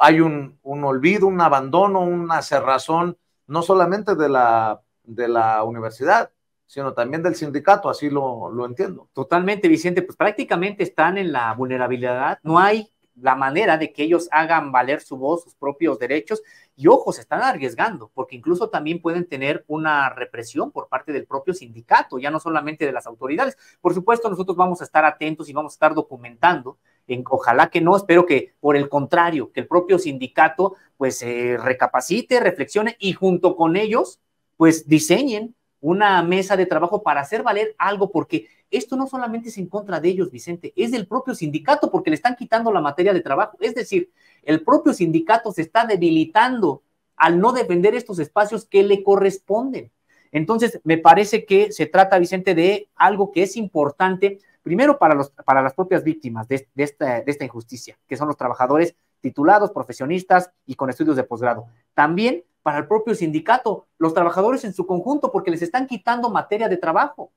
hay un, olvido, un abandono, una cerrazón, no solamente de la, de la universidad, sino también del sindicato, así lo, lo entiendo. Totalmente, Vicente, pues prácticamente están en la vulnerabilidad, no hay la manera de que ellos hagan valer su voz, sus propios derechos, y ojo, se están arriesgando, porque incluso también pueden tener una represión por parte del propio sindicato, ya no solamente de las autoridades. Por supuesto, nosotros vamos a estar atentos y vamos a estar documentando. En, ojalá que no, espero que por el contrario, que el propio sindicato pues eh, recapacite, reflexione y junto con ellos pues diseñen una mesa de trabajo para hacer valer algo, porque esto no solamente es en contra de ellos, Vicente, es del propio sindicato, porque le están quitando la materia de trabajo. Es decir, el propio sindicato se está debilitando al no defender estos espacios que le corresponden. Entonces, me parece que se trata, Vicente, de algo que es importante, primero para, los, para las propias víctimas de, esta, de esta injusticia, que son los trabajadores titulados, profesionistas y con estudios de posgrado. También para el propio sindicato, los trabajadores en su conjunto, porque les están quitando materia de trabajo.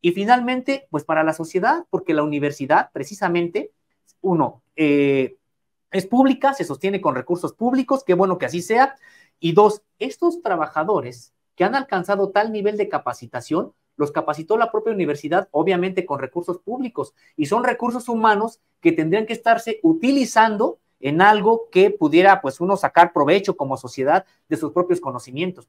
Y finalmente, pues para la sociedad, porque la universidad, precisamente, uno, eh, es pública, se sostiene con recursos públicos, qué bueno que así sea. Y dos, estos trabajadores que han alcanzado tal nivel de capacitación, los capacitó la propia universidad, obviamente con recursos públicos, y son recursos humanos que tendrían que estarse utilizando en algo que pudiera pues uno sacar provecho como sociedad de sus propios conocimientos.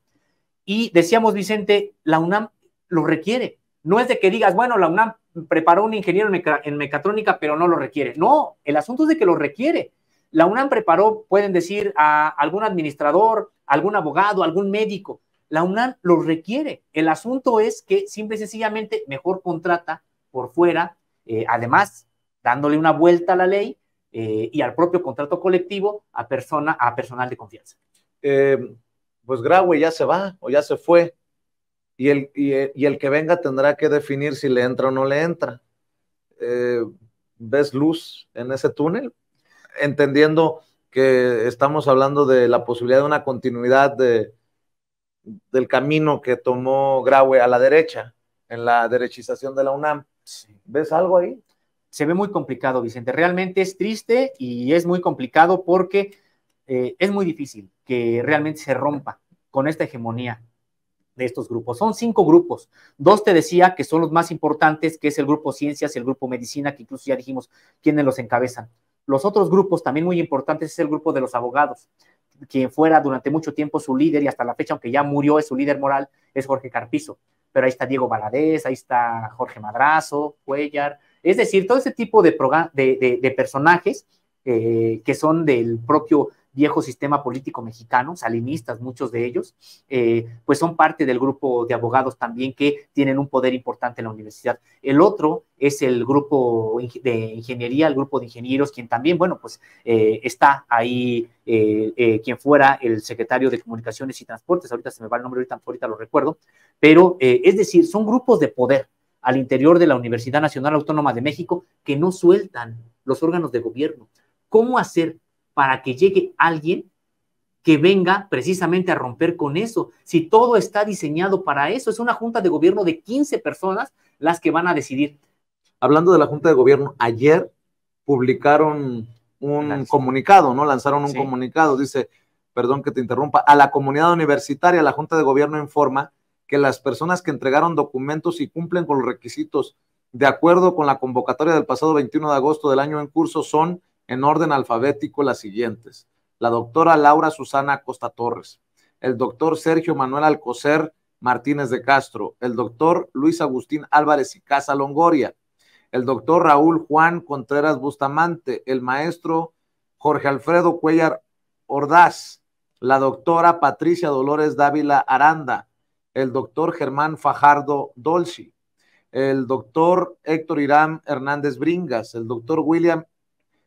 Y decíamos, Vicente, la UNAM lo requiere. No es de que digas, bueno, la UNAM preparó un ingeniero en, mecatrónica, pero no lo requiere. No, el asunto es de que lo requiere. La UNAM preparó, pueden decir, a algún administrador, algún abogado, algún médico. La UNAM lo requiere. El asunto es que simple y sencillamente mejor contrata por fuera, eh, además dándole una vuelta a la ley eh, y al propio contrato colectivo a, persona, a personal de confianza. Eh, pues Graue ya se va o ya se fue y el, y, que venga tendrá que definir si le entra o no le entra. ¿Ves luz en ese túnel? Entendiendo que estamos hablando de la posibilidad de una continuidad de, del camino que tomó Graue a la derecha, en la derechización de la UNAM. ¿Ves algo ahí? se ve muy complicado, Vicente. Realmente es triste y es muy complicado porque eh, es muy difícil que realmente se rompa con esta hegemonía de estos grupos. Son cinco grupos. Dos te decía que son los más importantes, que es el grupo ciencias y el grupo medicina, que incluso ya dijimos quiénes los encabezan. Los otros grupos también muy importantes es el grupo de los abogados, quien fuera durante mucho tiempo su líder y hasta la fecha, aunque ya murió, es su líder moral, es Jorge Carpizo. Pero ahí está Diego Valadez, ahí está Jorge Madrazo, Cuellar, es decir, todo ese tipo de, de, personajes eh, que son del propio viejo sistema político mexicano, salinistas, muchos de ellos, eh, pues son parte del grupo de abogados también que tienen un poder importante en la universidad. El otro es el grupo de ingeniería, el grupo de ingenieros, quien también, bueno, pues eh, está ahí, quien fuera el secretario de Comunicaciones y Transportes, ahorita se me va el nombre, ahorita, ahorita lo recuerdo, pero es decir, son grupos de poder al interior de la Universidad Nacional Autónoma de México que no sueltan los órganos de gobierno. ¿Cómo hacer para que llegue alguien que venga precisamente a romper con eso? Si todo está diseñado para eso, es una junta de gobierno de 15 personas las que van a decidir. Hablando de la junta de gobierno, ayer publicaron un comunicado, ¿no? Lanzaron un comunicado, dice, perdón que te interrumpa, a la comunidad universitaria, la junta de gobierno informa que las personas que entregaron documentos y cumplen con los requisitos de acuerdo con la convocatoria del pasado 21 de agosto del año en curso son en orden alfabético las siguientes. La doctora Laura Susana Costa Torres, el doctor Sergio Manuel Alcocer Martínez de Castro, el doctor Luis Agustín Álvarez y Casa Longoria, el doctor Raúl Juan Contreras Bustamante, el maestro Jorge Alfredo Cuellar Ordaz, la doctora Patricia Dolores Dávila Aranda, el doctor Germán Fajardo Dolci, el doctor Héctor Irán Hernández Bringas, el doctor William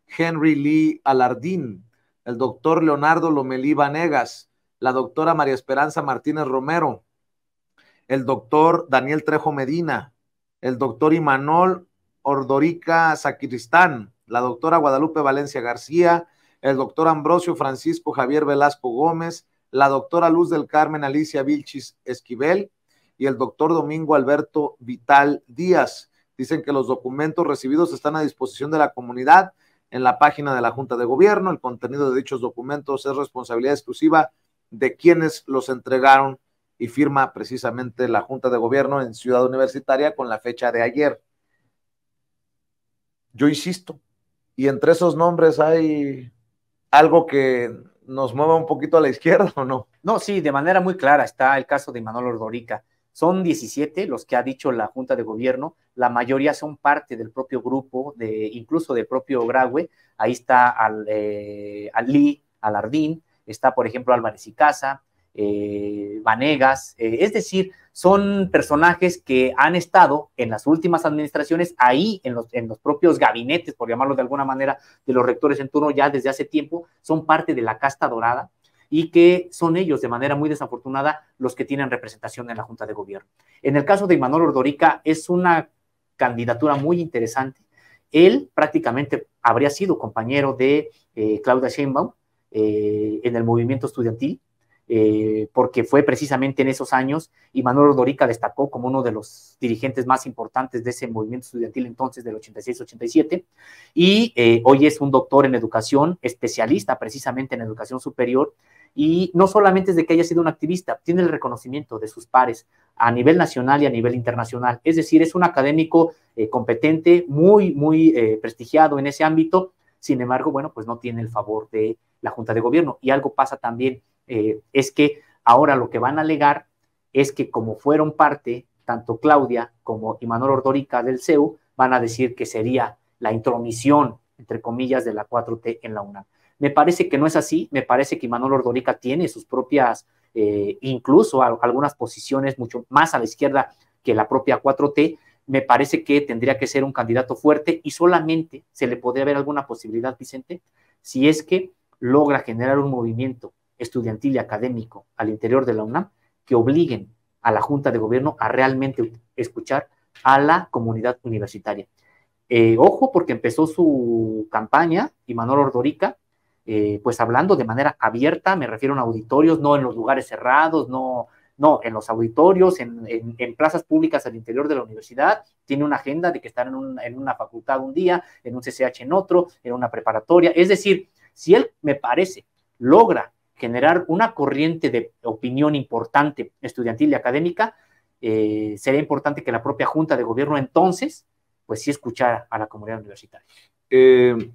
Henry Lee Alardín, el doctor Leonardo Lomelí Vanegas, la doctora María Esperanza Martínez Romero, el doctor Daniel Trejo Medina, el doctor Imanol Ordorica Sacristán, la doctora Guadalupe Valencia García, el doctor Ambrosio Francisco Javier Velasco Gómez, la doctora Luz del Carmen Alicia Vilchis Esquivel y el doctor Domingo Alberto Vital Díaz. Dicen que los documentos recibidos están a disposición de la comunidad en la página de la Junta de Gobierno. El contenido de dichos documentos es responsabilidad exclusiva de quienes los entregaron y firma precisamente la Junta de Gobierno en Ciudad Universitaria con la fecha de ayer. Yo insisto, y entre esos nombres hay algo que nos mueva un poquito a la izquierda o no. No, sí, de manera muy clara está el caso de Manuel Ordorica. Son 17 los que ha dicho la Junta de Gobierno, la mayoría son parte del propio grupo, de, incluso del propio Graue. Ahí está al, eh, Ali, Alardín, está por ejemplo Álvarez y Casa, eh, Vanegas, eh, es decir, son personajes que han estado en las últimas administraciones ahí, en los, en los propios gabinetes, por llamarlo de alguna manera, de los rectores en turno ya desde hace tiempo, son parte de la casta dorada y que son ellos de manera muy desafortunada los que tienen representación en la Junta de Gobierno. En el caso de Imanol Ordorica es una candidatura muy interesante. Él prácticamente habría sido compañero de eh, Claudia Sheinbaum en el movimiento estudiantil, eh, porque fue precisamente en esos años y Manuel Ordorica destacó como uno de los dirigentes más importantes de ese movimiento estudiantil entonces del 86-87 y eh, hoy es un doctor en educación, especialista precisamente en educación superior y no solamente es de que haya sido un activista, tiene el reconocimiento de sus pares a nivel nacional y a nivel internacional, es decir, es un académico eh, competente, muy, muy prestigiado en ese ámbito, sin embargo, bueno, pues no tiene el favor de la Junta de Gobierno. Y algo pasa también eh, es que ahora lo que van a alegar es que como fueron parte, tanto Claudia como Imanol Ordorica del CEU, van a decir que sería la intromisión, entre comillas, de la 4T en la UNAM. Me parece que no es así, me parece que Imanol Ordorica tiene sus propias, eh, incluso algunas posiciones mucho más a la izquierda que la propia 4T, me parece que tendría que ser un candidato fuerte y solamente se le podría ver alguna posibilidad, Vicente, si es que logra generar un movimiento estudiantil y académico al interior de la UNAM que obliguen a la Junta de Gobierno a realmente escuchar a la comunidad universitaria. Eh, ojo, porque empezó su campaña, Imanol Ordorica, eh, pues hablando de manera abierta, me refiero a auditorios, no en los lugares cerrados, no, no, en los auditorios, en, plazas públicas al interior de la universidad, tiene una agenda de que estar en, en, una facultad un día, en un CCH en otro, en una preparatoria. Es decir, si él, me parece, logra generar una corriente de opinión importante estudiantil y académica, eh, sería importante que la propia Junta de Gobierno entonces, pues sí escuchara a la comunidad universitaria. Eh,